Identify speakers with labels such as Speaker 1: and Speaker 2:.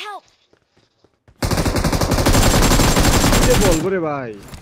Speaker 1: help! Hey, ball, what are you?